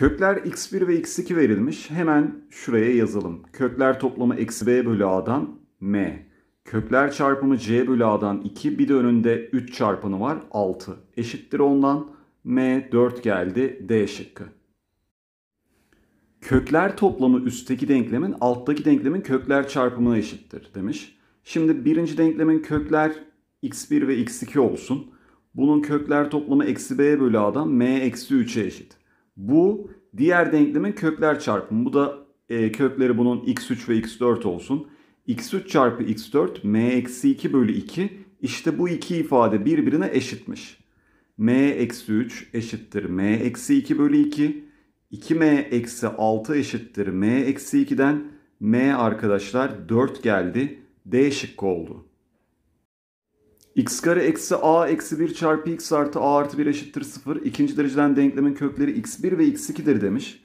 Kökler x1 ve x2 verilmiş. Hemen şuraya yazalım. Kökler toplamı eksi b bölü a'dan m. Kökler çarpımı c bölü a'dan 2. Bir de önünde 3 çarpanı var 6. Eşittir ondan m 4 geldi d şıkkı. Kökler toplamı üstteki denklemin alttaki denklemin kökler çarpımına eşittir demiş. Şimdi birinci denklemin kökler x1 ve x2 olsun. Bunun kökler toplamı eksi b bölü a'dan m eksi 3'e eşit. Bu diğer denklemin kökler çarpımı. Bu da e, kökleri bunun x3 ve x4 olsun. x3 çarpı x4 m eksi 2 bölü 2. İşte bu iki ifade birbirine eşitmiş. m eksi 3 eşittir m eksi 2 bölü 2. 2m eksi 6 eşittir m eksi 2'den m arkadaşlar 4 geldi. D şıkkı oldu. X kare eksi a eksi 1 çarpı x artı a artı 1 eşittir 0. İkinci dereceden denklemin kökleri x1 ve x2'dir demiş.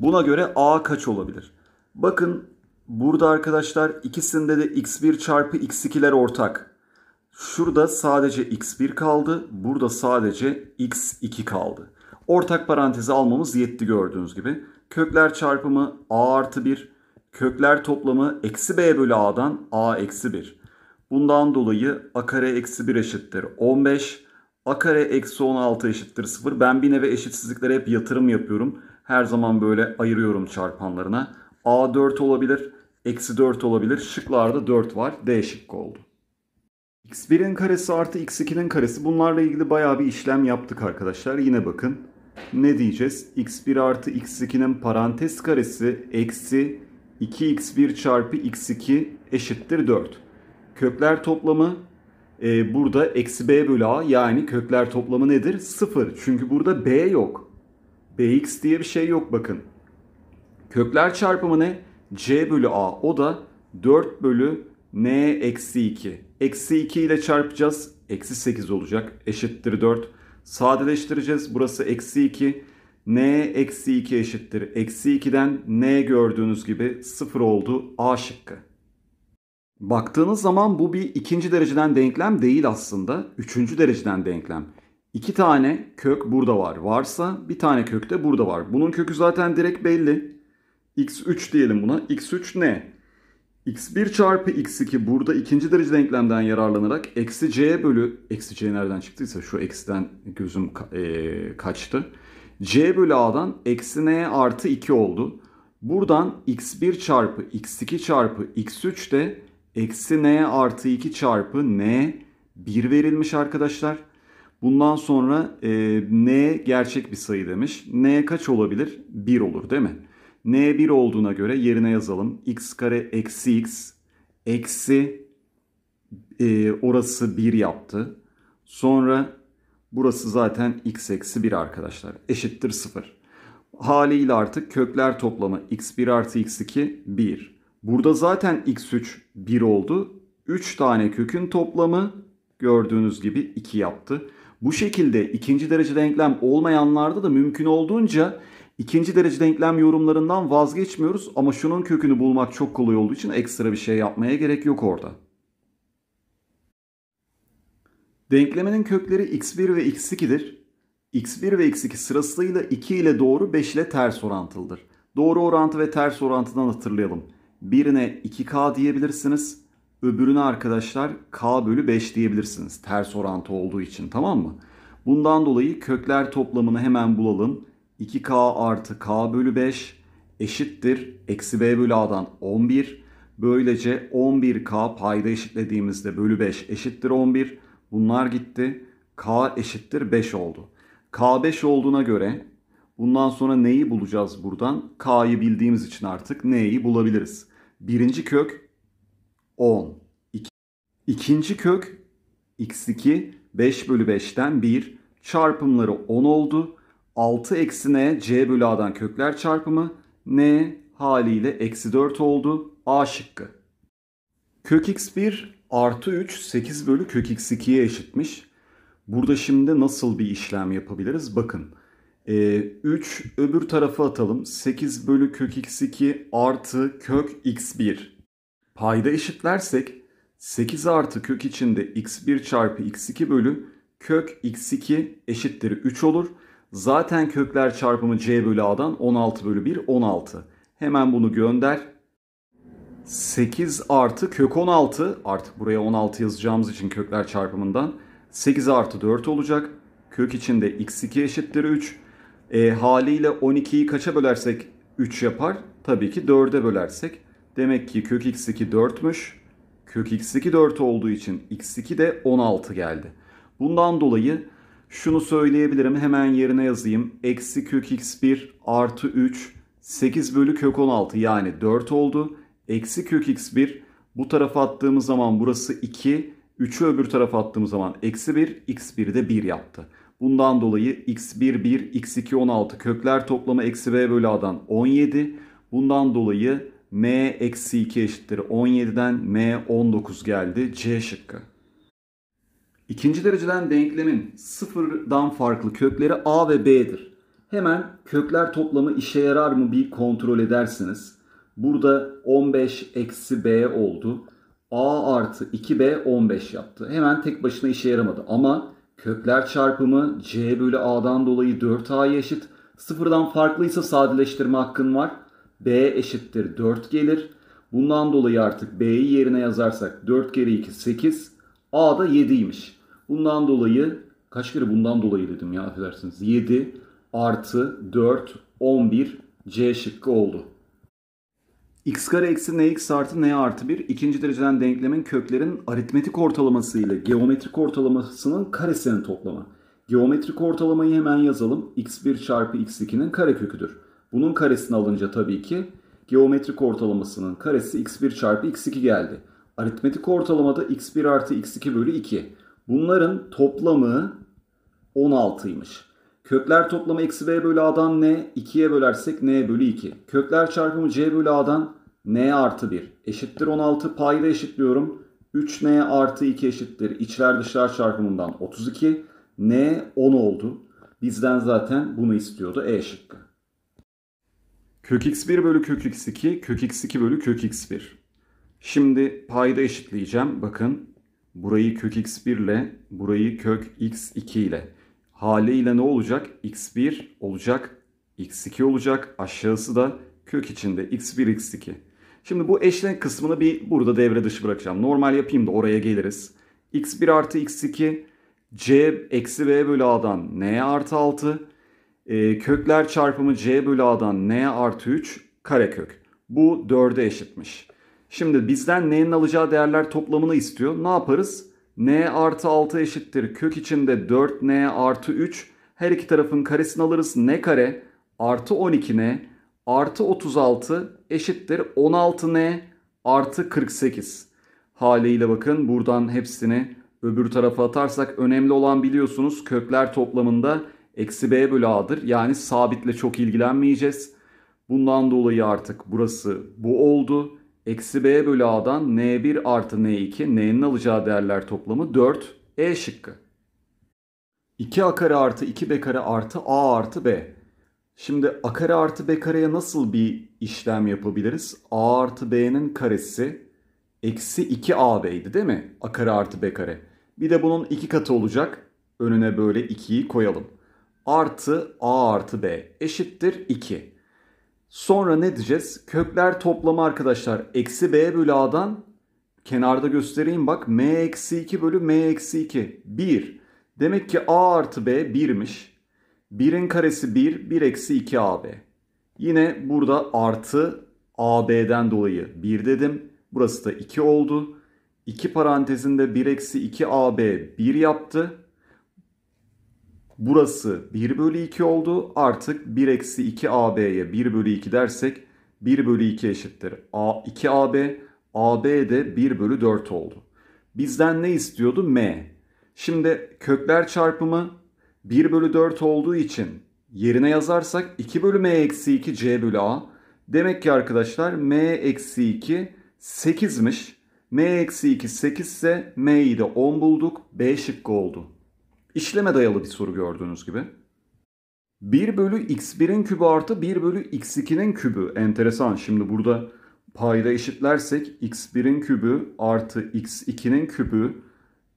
Buna göre a kaç olabilir? Bakın burada arkadaşlar ikisinde de x1 çarpı x2'ler ortak. Şurada sadece x1 kaldı. Burada sadece x2 kaldı. Ortak parantezi almamız yetti gördüğünüz gibi. Kökler çarpımı a artı 1. Kökler toplamı eksi b bölü a'dan a eksi 1. Bundan dolayı a kare eksi 1 eşittir 15. a kare eksi 16 eşittir 0. Ben bir neve eşitsizliklere hep yatırım yapıyorum. Her zaman böyle ayırıyorum çarpanlarına. a 4 olabilir. Eksi 4 olabilir. Şıklarda 4 var. D şıkkı oldu. x1'in karesi artı x2'nin karesi. Bunlarla ilgili bayağı bir işlem yaptık arkadaşlar. Yine bakın. Ne diyeceğiz? x1 artı x2'nin parantez karesi eksi 2x1 çarpı x2 eşittir 4. Kökler toplamı e, burada eksi b bölü a yani kökler toplamı nedir? 0. Çünkü burada b yok. bx diye bir şey yok bakın. Kökler çarpımı ne? c bölü a o da 4 bölü n eksi 2. Eksi 2 ile çarpacağız. Eksi 8 olacak. Eşittir 4. Sadeleştireceğiz. Burası eksi 2. n eksi 2 eşittir. Eksi 2'den n gördüğünüz gibi 0 oldu. A şıkkı. Baktığınız zaman bu bir ikinci dereceden denklem değil aslında. Üçüncü dereceden denklem. İki tane kök burada var. Varsa bir tane kök de burada var. Bunun kökü zaten direkt belli. x3 diyelim buna. x3 ne? x1 çarpı x2 burada ikinci derece denklemden yararlanarak eksi c bölü eksi c nereden çıktıysa şu eksiden gözüm e, kaçtı. c bölü a'dan eksi n artı 2 oldu. Buradan x1 çarpı x2 çarpı x3 de eksi n artı 2 çarpı n 1 verilmiş arkadaşlar. Bundan sonra e, n gerçek bir sayı demiş. n kaç olabilir? 1 olur değil mi? n 1 olduğuna göre yerine yazalım. x kare eksi x eksi e, orası 1 yaptı. Sonra burası zaten x eksi 1 arkadaşlar. Eşittir 0. Haliyle artık kökler toplamı x1 artı x2 1. Burada zaten x3 1 oldu. 3 tane kökün toplamı gördüğünüz gibi 2 yaptı. Bu şekilde ikinci derece denklem olmayanlarda da mümkün olduğunca ikinci derece denklem yorumlarından vazgeçmiyoruz. Ama şunun kökünü bulmak çok kolay olduğu için ekstra bir şey yapmaya gerek yok orada. Denkleminin kökleri x1 ve x2'dir. x1 ve x2 sırasıyla 2 ile doğru 5 ile ters orantılıdır. Doğru orantı ve ters orantıdan hatırlayalım. Birine 2k diyebilirsiniz. Öbürüne arkadaşlar k bölü 5 diyebilirsiniz. Ters orantı olduğu için tamam mı? Bundan dolayı kökler toplamını hemen bulalım. 2k artı k bölü 5 eşittir. Eksi b bölü a'dan 11. Böylece 11k payda eşitlediğimizde bölü 5 eşittir 11. Bunlar gitti. k eşittir 5 oldu. k 5 olduğuna göre bundan sonra neyi bulacağız buradan? k'yı bildiğimiz için artık neyi bulabiliriz? Birinci kök 10. İki, ikinci kök x2 5 bölü 5'ten 1 çarpımları 10 oldu. 6 eksi n c bölü a'dan kökler çarpımı n haliyle eksi 4 oldu. A şıkkı. Kök x1 artı 3 8 bölü kök x2'ye eşitmiş. Burada şimdi nasıl bir işlem yapabiliriz? Bakın. 3 e, öbür tarafa atalım. 8 bölü kök x2 artı kök x1. Payda eşitlersek 8 artı kök içinde x1 çarpı x2 bölü kök x2 eşittir 3 olur. Zaten kökler çarpımı c bölü a'dan 16 bölü 1 16. Hemen bunu gönder. 8 artı kök 16 artık buraya 16 yazacağımız için kökler çarpımından 8 artı 4 olacak. Kök içinde x2 eşittir 3. E, haliyle 12'yi kaça bölersek 3 yapar? Tabii ki 4'e bölersek. Demek ki kök x2 4'müş. Kök x2 4 olduğu için x2 de 16 geldi. Bundan dolayı şunu söyleyebilirim hemen yerine yazayım. Eksi kök x1 artı 3 8 bölü kök 16 yani 4 oldu. Eksi kök x1 bu tarafa attığımız zaman burası 2. 3'ü öbür tarafa attığımız zaman eksi 1. x1 de 1 yaptı. Bundan dolayı x1 1, x2 16 kökler toplamı eksi b bölü a'dan 17. Bundan dolayı m eksi 2 eşittir 17'den m 19 geldi. C şıkkı. İkinci dereceden denklemin sıfırdan farklı kökleri a ve b'dir. Hemen kökler toplamı işe yarar mı bir kontrol edersiniz. Burada 15 eksi b oldu. a artı 2b 15 yaptı. Hemen tek başına işe yaramadı ama kökler çarpımı c bölü a'dan dolayı 4a'ya eşit. Sıfırdan farklıysa sadeleştirme hakkın var. b eşittir 4 gelir. Bundan dolayı artık b'yi yerine yazarsak 4 kere 2 8. a da 7'ymiş. Bundan dolayı kaç kere bundan dolayı dedim ya affedersiniz. 7 artı 4 11 C şıkkı oldu. X kare eksi nx artı n artı 1 ikinci dereceden denklemin köklerin aritmetik ortalaması ile geometrik ortalamasının karesinin toplamı. Geometrik ortalamayı hemen yazalım. x1 çarpı x2'nin kareköküdür. Bunun karesini alınca tabii ki geometrik ortalamasının karesi x1 çarpı x2 geldi. Aritmetik ortalamada x1 artı x2 bölü 2. Bunların toplamı 16'ymış. Kökler toplamı eksi b bölü a'dan n, 2'ye bölersek n bölü 2. Kökler çarpımı c bölü a'dan n artı 1 eşittir 16. Payda eşitliyorum. 3n artı 2 eşittir. İçler dışlar çarpımından 32. n 10 oldu. Bizden zaten bunu istiyordu. E şıkkı. Kök x1 bölü kök x2, kök x2 bölü kök x1. Şimdi payda eşitleyeceğim. Bakın burayı kök x1 ile burayı kök x2 ile. Haliyle ne olacak? x1 olacak, x2 olacak. Aşağısı da kök içinde x1, x2. Şimdi bu eşlenik kısmını bir burada devre dışı bırakacağım. Normal yapayım da oraya geliriz. x1 artı x2 c eksi b bölü a'dan n artı 6. E, kökler çarpımı c bölü a'dan n artı 3 karekök. Bu 4'e eşitmiş. Şimdi bizden n'nin alacağı değerler toplamını istiyor. Ne yaparız? N artı 6 eşittir. Kök içinde 4n artı 3. Her iki tarafın karesini alırız. n kare artı 12n artı 36 eşittir 16n artı 48. Haliyle bakın buradan hepsini öbür tarafa atarsak önemli olan biliyorsunuz kökler toplamında eksi b bölü a'dır. Yani sabitle çok ilgilenmeyeceğiz. Bundan dolayı artık burası bu oldu. Eksi b bölü a'dan n1 artı n2 n'nin alacağı değerler toplamı 4. E şıkkı. 2a kare artı 2b kare artı a artı b. Şimdi a kare artı b kareye nasıl bir işlem yapabiliriz? a artı b'nin karesi eksi 2ab'ydi değil mi? a kare artı b kare. Bir de bunun iki katı olacak. Önüne böyle 2'yi koyalım. Artı a artı b eşittir 2. Sonra ne diyeceğiz? Kökler toplamı arkadaşlar eksi b bölü a'dan kenarda göstereyim bak m eksi 2 bölü m eksi 2 1. Demek ki a artı b 1'miş. 1'in karesi 1 1 eksi 2 ab. Yine burada artı ab'den dolayı 1 dedim. Burası da 2 oldu. 2 parantezinde 1 eksi 2 ab 1 yaptı. Burası 1 bölü 2 oldu. Artık 1 eksi 2 AB'ye 1 bölü 2 dersek 1 bölü 2 eşittir. A, 2 AB, AB de 1 bölü 4 oldu. Bizden ne istiyordu? M. Şimdi kökler çarpımı 1 bölü 4 olduğu için yerine yazarsak 2 bölü M eksi 2 C bölü A. Demek ki arkadaşlar M eksi 2 8'miş. M eksi 2 8 ise M'yi de 10 bulduk. B şıkkı oldu. İşleme dayalı bir soru gördüğünüz gibi. 1 bölü x1'in kübü artı 1 bölü x2'nin kübü. Enteresan. Şimdi burada payda eşitlersek x1'in kübü artı x2'nin kübü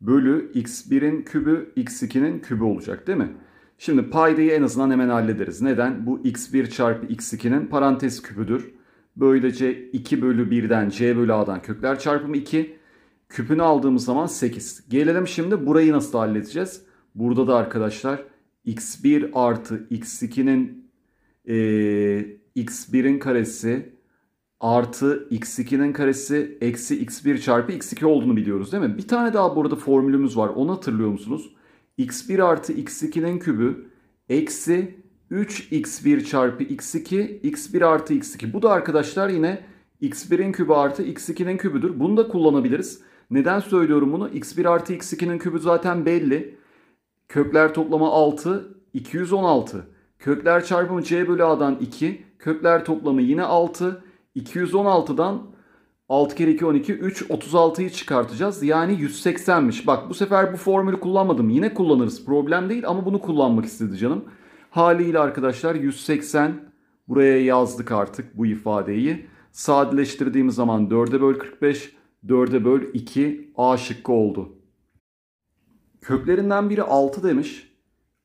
bölü x1'in kübü x2'nin kübü olacak değil mi? Şimdi paydayı en azından hemen hallederiz. Neden? Bu x1 çarpı x2'nin parantez küpüdür. Böylece 2 bölü 1'den c bölü a'dan kökler çarpımı 2. Küpünü aldığımız zaman 8. Gelelim şimdi burayı nasıl halledeceğiz? Burada da arkadaşlar x1 artı x2'nin e, x1'in karesi artı x2'nin karesi eksi x1 çarpı x2 olduğunu biliyoruz değil mi? Bir tane daha burada formülümüz var. Onu hatırlıyor musunuz? x1 artı x2'nin kübü eksi 3x1 çarpı x2 x1 artı x2. Bu da arkadaşlar yine x1'in kübü artı x2'nin kübüdür. Bunu da kullanabiliriz. Neden söylüyorum bunu? x1 artı x2'nin kübü zaten belli. Kökler toplamı 6, 216. Kökler çarpımı c bölü a'dan 2. Kökler toplamı yine 6. 216'dan 6 kere 2 12 3 36'yı çıkartacağız. Yani 180'miş. Bak bu sefer bu formülü kullanmadım. Yine kullanırız. Problem değil ama bunu kullanmak istedi canım. Haliyle arkadaşlar 180 buraya yazdık artık bu ifadeyi. Sadeleştirdiğimiz zaman 4'e böl 45, 4'e böl 2 A şıkkı oldu. Köklerinden biri 6 demiş.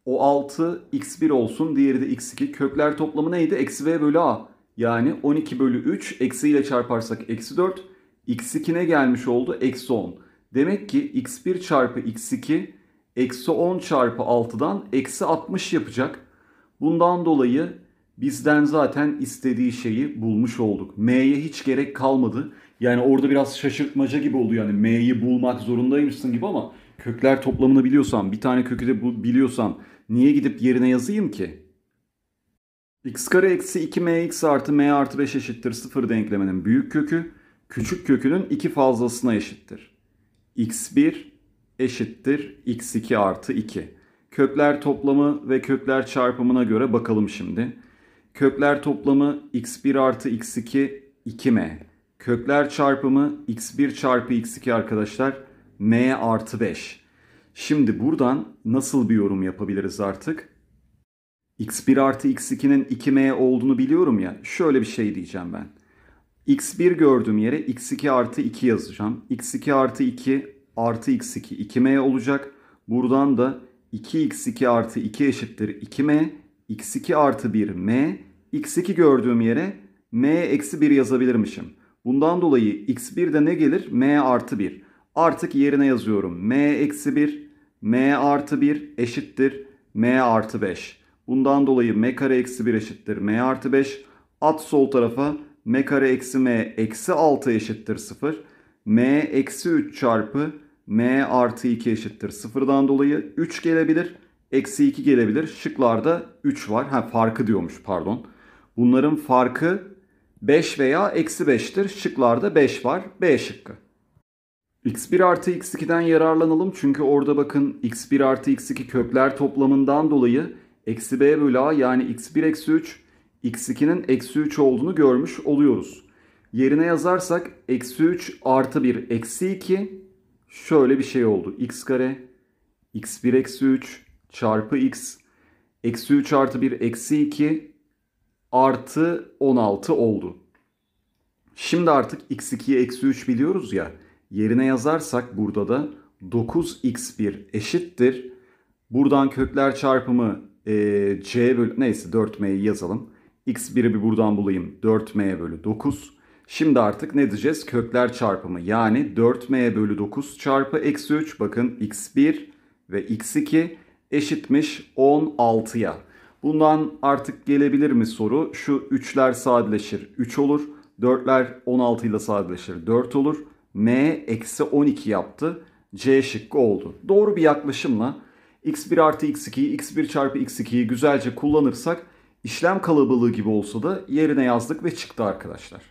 O 6 x1 olsun, diğeri de x2. Kökler toplamı neydi? Eksi v bölü a. Yani 12 bölü 3 eksiyle çarparsak eksi 4. x2 ne gelmiş oldu? Eksi 10. Demek ki x1 çarpı x2 eksi 10 çarpı 6'dan eksi 60 yapacak. Bundan dolayı bizden zaten istediği şeyi bulmuş olduk. M'ye hiç gerek kalmadı. Yani orada biraz şaşırtmaca gibi oldu yani M'yi bulmak zorundaymışsın gibi ama kökler toplamını biliyorsan, bir tane kökü de biliyorsan niye gidip yerine yazayım ki? x kare eksi 2mx artı m artı 5 eşittir 0 denkleminin büyük kökü küçük kökünün iki fazlasına eşittir. x1 eşittir x2 artı 2. Kökler toplamı ve kökler çarpımına göre bakalım şimdi. Kökler toplamı x1 artı x2 2m. Kökler çarpımı x1 çarpı x2 arkadaşlar m artı 5. Şimdi buradan nasıl bir yorum yapabiliriz artık? x1 artı x2'nin 2m olduğunu biliyorum ya. Şöyle bir şey diyeceğim ben. x1 gördüğüm yere x2 artı 2 yazacağım. x2 artı 2 artı x2 2m olacak. Buradan da 2x2 artı 2 eşittir 2m. x2 artı 1 m. x2 gördüğüm yere m eksi 1 yazabilirmişim. Bundan dolayı x1'de ne gelir? m artı 1. Artık yerine yazıyorum. m eksi 1, m artı 1 eşittir m artı 5. Bundan dolayı m kare eksi 1 eşittir m artı 5. At sol tarafa m kare eksi m eksi 6 eşittir 0. m eksi 3 çarpı m artı 2 eşittir 0'dan dolayı 3 gelebilir. Eksi 2 gelebilir. Şıklarda 3 var. Ha farkı diyormuş pardon. Bunların farkı 5 veya eksi 5'tir. Şıklarda 5 var. B şıkkı. X1 artı x2'den yararlanalım. Çünkü orada bakın x1 artı x2 kökler toplamından dolayı eksi b bölü a yani x1 eksi 3 x2'nin eksi 3 olduğunu görmüş oluyoruz. Yerine yazarsak eksi 3 artı 1 eksi 2 şöyle bir şey oldu. x kare x1 eksi 3 çarpı x eksi 3 artı 1 eksi 2 artı 16 oldu. Şimdi artık x2'ye eksi 3 biliyoruz ya. Yerine yazarsak burada da 9x1 eşittir. Buradan kökler çarpımı e, c bölü neyse 4m'yi yazalım. x1'i bir buradan bulayım. 4m bölü 9. Şimdi artık ne diyeceğiz? Kökler çarpımı yani 4m bölü 9 çarpı eksi 3 bakın x1 ve x2 eşitmiş 16'ya. Bundan artık gelebilir mi soru? Şu 3'ler sadeleşir 3 olur. 4'ler 16 ile sadeleşir 4 olur. M eksi 12 yaptı. C şıkkı oldu. Doğru bir yaklaşımla x1 artı x2'yi x1 çarpı x2'yi güzelce kullanırsak işlem kalabalığı gibi olsa da yerine yazdık ve çıktı arkadaşlar.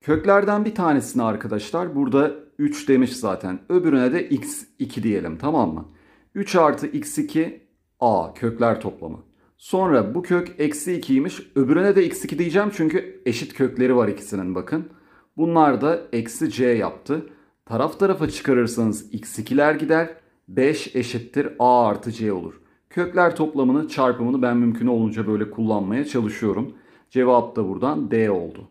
Köklerden bir tanesini arkadaşlar burada 3 demiş zaten. Öbürüne de x2 diyelim tamam mı? 3 artı x2 a kökler toplamı. Sonra bu kök eksi 2'ymiş. Öbürüne de x2 diyeceğim çünkü eşit kökleri var ikisinin bakın. Bunlar da eksi c yaptı. Taraf tarafa çıkarırsanız x2'ler gider. 5 eşittir a artı c olur. Kökler toplamını çarpımını ben mümkün olunca böyle kullanmaya çalışıyorum. Cevap da buradan D oldu.